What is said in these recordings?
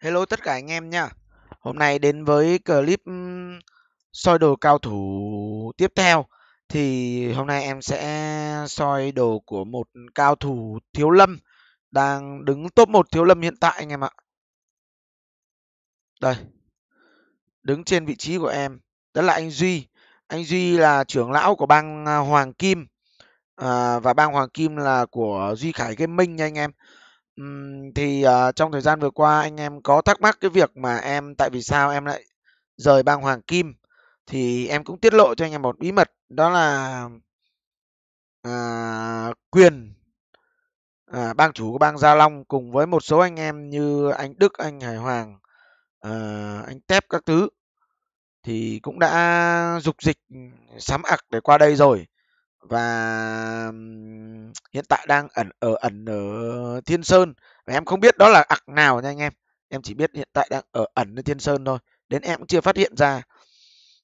Hello tất cả anh em nha. Hôm nay đến với clip soi đồ cao thủ tiếp theo thì hôm nay em sẽ soi đồ của một cao thủ Thiếu Lâm đang đứng top 1 Thiếu Lâm hiện tại anh em ạ. Đây. Đứng trên vị trí của em, đó là anh Duy. Anh Duy là trưởng lão của bang à, Hoàng Kim. À, và bang Hoàng Kim là của Duy Khải Gaming nha anh em. Thì uh, trong thời gian vừa qua anh em có thắc mắc cái việc mà em tại vì sao em lại rời bang Hoàng Kim? Thì em cũng tiết lộ cho anh em một bí mật đó là à, quyền à, bang chủ của bang Gia Long cùng với một số anh em như anh Đức, anh Hải Hoàng, à, anh Tép các thứ thì cũng đã dục dịch sắm ặc để qua đây rồi và hiện tại đang ẩn ở ẩn ở Thiên Sơn. Và em không biết đó là ặc nào nha anh em. Em chỉ biết hiện tại đang ở ẩn ở Thiên Sơn thôi. Đến em cũng chưa phát hiện ra.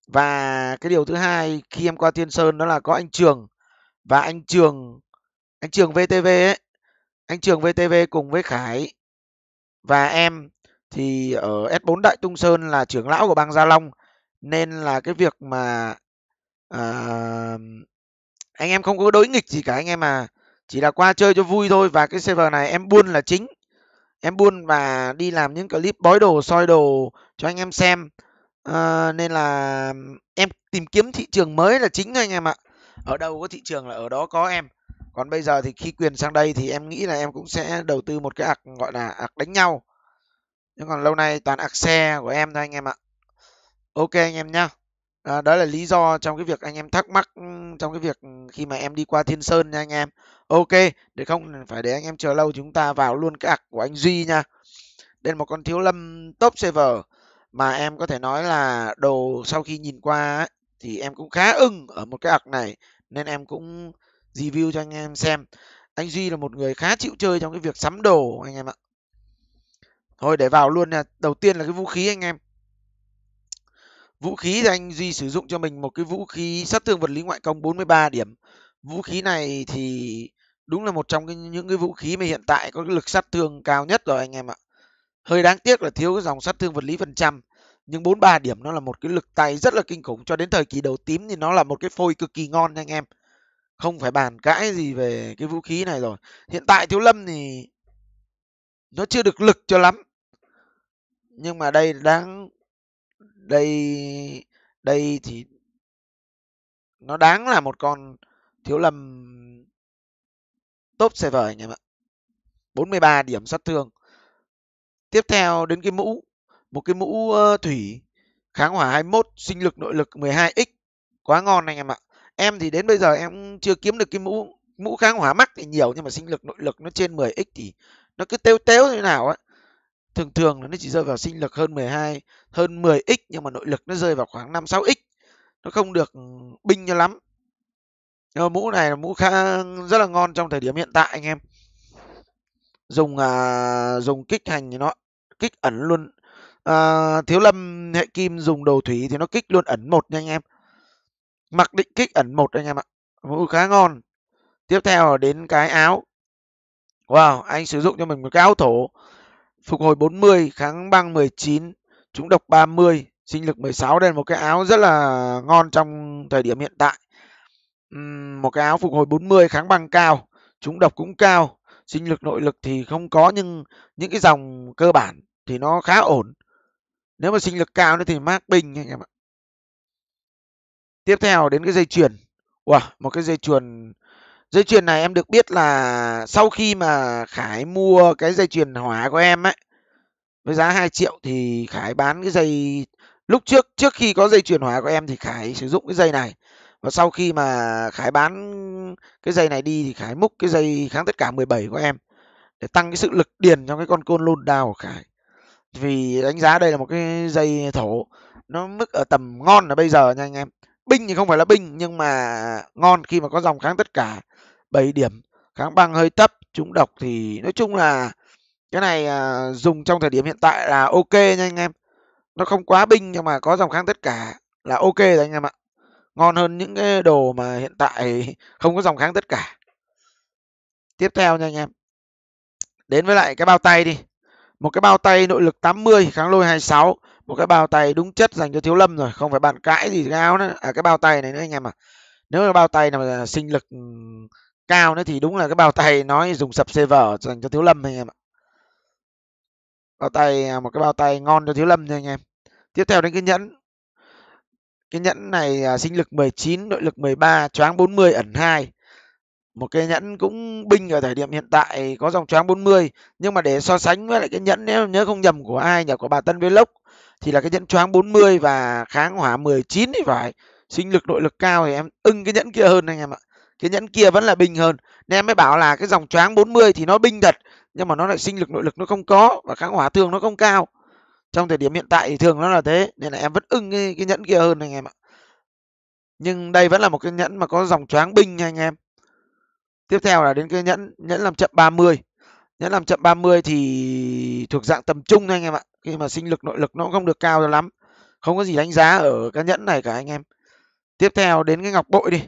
Và cái điều thứ hai khi em qua Thiên Sơn đó là có anh Trường. Và anh Trường anh Trường VTV ấy. Anh Trường VTV cùng với Khải. Và em thì ở S4 Đại Tung Sơn là trưởng lão của bang Gia Long. Nên là cái việc mà à, anh em không có đối nghịch gì cả anh em à chỉ là qua chơi cho vui thôi và cái server này em buôn là chính. Em buôn và đi làm những clip bói đồ soi đồ cho anh em xem. À, nên là em tìm kiếm thị trường mới là chính thôi anh em ạ. Ở đâu có thị trường là ở đó có em. Còn bây giờ thì khi quyền sang đây thì em nghĩ là em cũng sẽ đầu tư một cái ạc gọi là ạc đánh nhau. Nhưng còn lâu nay toàn ạc xe của em thôi anh em ạ. Ok anh em nhá à, đó là lý do trong cái việc anh em thắc mắc trong cái việc khi mà em đi qua thiên sơn nha anh em. Ok để không phải để anh em chờ lâu chúng ta vào luôn cái ạc của anh duy nha. Đây là một con thiếu lâm top server mà em có thể nói là đồ sau khi nhìn qua ấy, thì em cũng khá ưng ở một cái ạc này nên em cũng review cho anh em xem. Anh duy là một người khá chịu chơi trong cái việc sắm đồ anh em ạ. Thôi để vào luôn nha. Đầu tiên là cái vũ khí anh em vũ khí thì anh duy sử dụng cho mình một cái vũ khí sát thương vật lý ngoại công 43 điểm. Vũ khí này thì đúng là một trong cái, những cái vũ khí mà hiện tại có cái lực sát thương cao nhất rồi anh em ạ. Hơi đáng tiếc là thiếu cái dòng sát thương vật lý phần trăm nhưng 43 điểm nó là một cái lực tay rất là kinh khủng cho đến thời kỳ đầu tím thì nó là một cái phôi cực kỳ ngon nha anh em. Không phải bàn cãi gì về cái vũ khí này rồi. Hiện tại thiếu lâm thì nó chưa được lực cho lắm. Nhưng mà đây đáng đây đây thì nó đáng là một con thiếu lầm top server anh em ạ. 43 điểm sát thương. Tiếp theo đến cái mũ, một cái mũ thủy, kháng hỏa 21 sinh lực nội lực 12x quá ngon anh em ạ. Em thì đến bây giờ em chưa kiếm được cái mũ mũ kháng hỏa mắc thì nhiều nhưng mà sinh lực nội lực nó trên 10x thì nó cứ tếu tếu như nào á thường thường nó chỉ rơi vào sinh lực hơn 12 hơn 10x nhưng mà nội lực nó rơi vào khoảng 5 6x nó không được binh cho lắm. Nhưng mà mũ này là mũ khá rất là ngon trong thời điểm hiện tại anh em. Dùng à, dùng kích hành thì nó kích ẩn luôn. À, thiếu lâm hệ kim dùng đầu thủy thì nó kích luôn ẩn một nha anh em. Mặc định kích ẩn một anh em ạ. Mũ khá ngon. Tiếp theo đến cái áo. Wow anh sử dụng cho mình một cái áo thổ phục hồi 40 kháng băng 19 trúng độc 30 sinh lực 16 đây là một cái áo rất là ngon trong thời điểm hiện tại. Uhm, một cái áo phục hồi 40 kháng băng cao trúng độc cũng cao. Sinh lực nội lực thì không có nhưng những cái dòng cơ bản thì nó khá ổn. Nếu mà sinh lực cao nữa thì mát binh anh em ạ. Tiếp theo đến cái dây chuyền. Wow một cái dây chuyền dây chuyền này em được biết là sau khi mà khải mua cái dây chuyền hỏa của em ấy, với giá 2 triệu thì khải bán cái dây, lúc trước trước khi có dây chuyền hỏa của em thì khải sử dụng cái dây này. Và sau khi mà khải bán cái dây này đi thì khải múc cái dây kháng tất cả 17 của em để tăng cái sự lực điền trong cái con côn lôn đao của khải. Vì đánh giá đây là một cái dây thổ, nó mức ở tầm ngon là bây giờ nha anh em. Binh thì không phải là binh nhưng mà ngon khi mà có dòng kháng tất cả. 7 điểm. Kháng băng hơi thấp trúng độc thì nói chung là cái này à, dùng trong thời điểm hiện tại là ok nha anh em. Nó không quá binh nhưng mà có dòng kháng tất cả là ok rồi anh em ạ. Ngon hơn những cái đồ mà hiện tại không có dòng kháng tất cả. Tiếp theo nha anh em. Đến với lại cái bao tay đi. Một cái bao tay nội lực 80 kháng lôi 26 một cái bao tay đúng chất dành cho thiếu lâm rồi không phải bàn cãi gì cái áo nữa. À cái bao tay này nữa anh em à nếu là bao tay nào sinh lực cao nữa thì đúng là cái bao tay nói dùng sập server dành cho thiếu lâm anh em ạ. Bao tay à, một cái bao tay ngon cho thiếu lâm nha anh em. Tiếp theo đến cái nhẫn. Cái nhẫn này à, sinh lực 19 nội lực 13 choáng 40 ẩn 2 một cái nhẫn cũng binh ở thời điểm hiện tại có dòng choáng 40 nhưng mà để so sánh với lại cái nhẫn nếu nhớ không nhầm của ai nhỉ? Của bà Tân Vlog thì là cái nhẫn choáng 40 và kháng hỏa 19 thì phải. Sinh lực nội lực cao thì em ưng cái nhẫn kia hơn anh em ạ cái nhẫn kia vẫn là bình hơn. Nên em mới bảo là cái dòng choáng 40 thì nó binh thật nhưng mà nó lại sinh lực nội lực nó không có và kháng hỏa thường nó không cao. Trong thời điểm hiện tại thì thường nó là thế nên là em vẫn ưng cái, cái nhẫn kia hơn anh em ạ. Nhưng đây vẫn là một cái nhẫn mà có dòng choáng binh nha anh em. Tiếp theo là đến cái nhẫn nhẫn làm chậm 30 nhẫn làm chậm 30 thì thuộc dạng tầm trung anh em ạ. Khi mà sinh lực nội lực nó không được cao lắm. Không có gì đánh giá ở cái nhẫn này cả anh em. Tiếp theo đến cái ngọc bội đi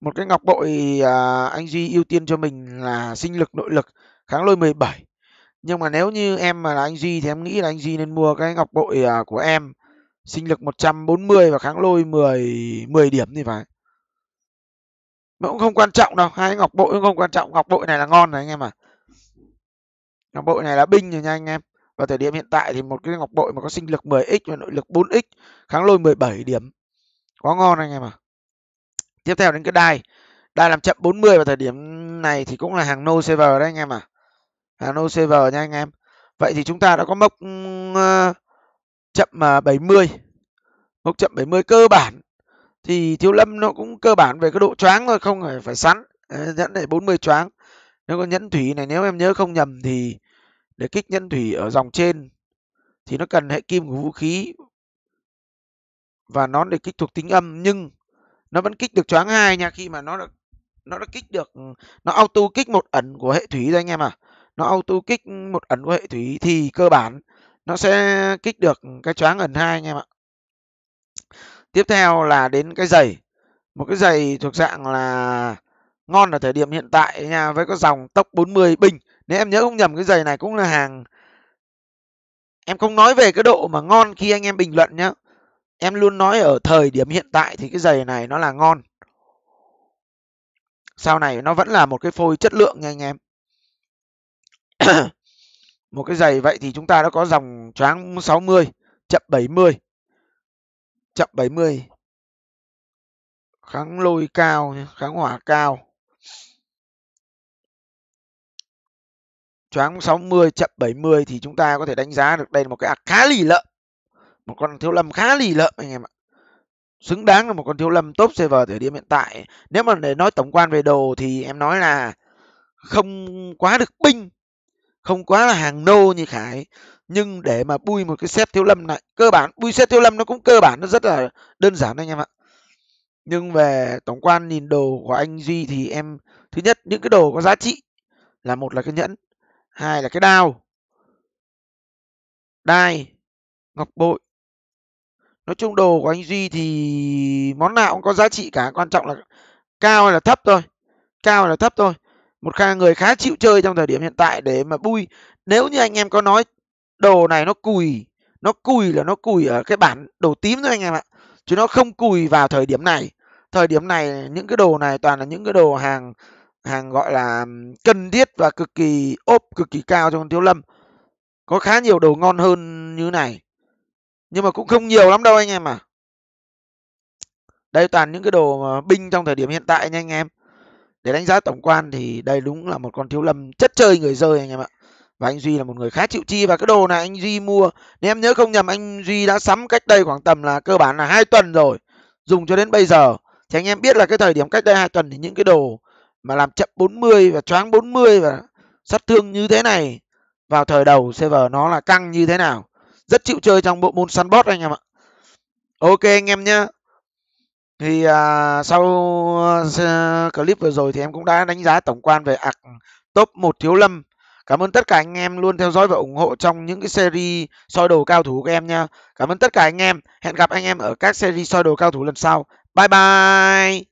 một cái ngọc bội à, anh duy ưu tiên cho mình là sinh lực nội lực kháng lôi 17 nhưng mà nếu như em mà là anh duy thì em nghĩ là anh duy nên mua cái ngọc bội à, của em sinh lực 140 và kháng lôi 10 10 điểm thì phải. Nó cũng không quan trọng đâu hai ngọc bội cũng không quan trọng. Ngọc bội này là ngon này anh em à ngọc bội này là binh rồi nha anh em. Và thời điểm hiện tại thì một cái ngọc bội mà có sinh lực 10x và nội lực 4x kháng lôi 17 điểm. Quá ngon anh em à tiếp theo đến cái đai. Đai làm chậm 40 vào thời điểm này thì cũng là hàng no server đấy anh em à hàng no server nha anh em. Vậy thì chúng ta đã có mốc uh, chậm ờ, uh, 70 mốc chậm 70 cơ bản. Thì thiếu lâm nó cũng cơ bản về cái độ choáng thôi không phải phải sắn ờ, nhẫn này 40 choáng. Nếu có nhẫn thủy này nếu em nhớ không nhầm thì để kích nhẫn thủy ở dòng trên thì nó cần hệ kim của vũ khí và nó để kích thuộc tính âm. Nhưng nó vẫn kích được choáng hai nha, khi mà nó được nó đã kích được, nó auto kích một ẩn của hệ thủy rồi anh em à nó auto kích một ẩn của hệ thủy thì cơ bản nó sẽ kích được cái choáng ẩn hai anh em ạ. Tiếp theo là đến cái giày. Một cái giày thuộc dạng là ngon ở thời điểm hiện tại nha, với có dòng tốc 40 bình. Nếu em nhớ không nhầm, cái giày này cũng là hàng, em không nói về cái độ mà ngon khi anh em bình luận nhá em luôn nói ở thời điểm hiện tại thì cái giày này nó là ngon. Sau này nó vẫn là một cái phôi chất lượng nha anh em. Một cái giày vậy thì chúng ta đã có dòng choáng 60 chậm 70 chậm 70 kháng lôi cao kháng hỏa cao. Choáng 60 chậm 70 thì chúng ta có thể đánh giá được đây là một cái ạc khá lì lợm một con thiếu lâm khá lì lợm anh em ạ. Xứng đáng là một con thiếu lâm top server thời điểm hiện tại nếu mà để nói tổng quan về đồ thì em nói là không quá được binh không quá là hàng nô như khải. Nhưng để mà bui một cái set thiếu lâm này, cơ bản, bui set thiếu lâm nó cũng cơ bản, nó rất là đơn giản anh em ạ. Nhưng về tổng quan nhìn đồ của anh duy thì em, thứ nhất, những cái đồ có giá trị là một là cái nhẫn, hai là cái đao, đai, ngọc bội nói chung đồ của anh duy thì món nào cũng có giá trị cả, quan trọng là cao hay là thấp thôi. Cao hay là thấp thôi. Một khá người khá chịu chơi trong thời điểm hiện tại để mà bui. Nếu như anh em có nói đồ này nó cùi nó cùi là nó cùi ở cái bản đồ tím thôi anh em ạ. Chứ nó không cùi vào thời điểm này. Thời điểm này những cái đồ này toàn là những cái đồ hàng hàng gọi là cần thiết và cực kỳ ốp, cực kỳ cao trong thiếu lâm. Có khá nhiều đồ ngon hơn như này nhưng mà cũng không nhiều lắm đâu anh em à đây toàn những cái đồ mà binh trong thời điểm hiện tại nha anh em. Để đánh giá tổng quan thì đây đúng là một con thiếu lâm chất chơi người rơi anh em ạ. Và anh duy là một người khá chịu chi. Và cái đồ này anh duy mua, nếu em nhớ không nhầm, anh duy đã sắm cách đây khoảng tầm là cơ bản là hai tuần rồi. Dùng cho đến bây giờ. Thì anh em biết là cái thời điểm cách đây hai tuần thì những cái đồ mà làm chậm 40 và choáng 40 và sát thương như thế này vào thời đầu server nó là căng như thế nào rất chịu chơi trong bộ môn săn bót anh em ạ. Ok anh em nhé thì à, sau uh, clip vừa rồi thì em cũng đã đánh giá tổng quan về ạc top một thiếu lâm. Cảm ơn tất cả anh em luôn theo dõi và ủng hộ trong những cái series soi đồ cao thủ của em nha cảm ơn tất cả anh em. Hẹn gặp anh em ở các series soi đồ cao thủ lần sau. Bye bye!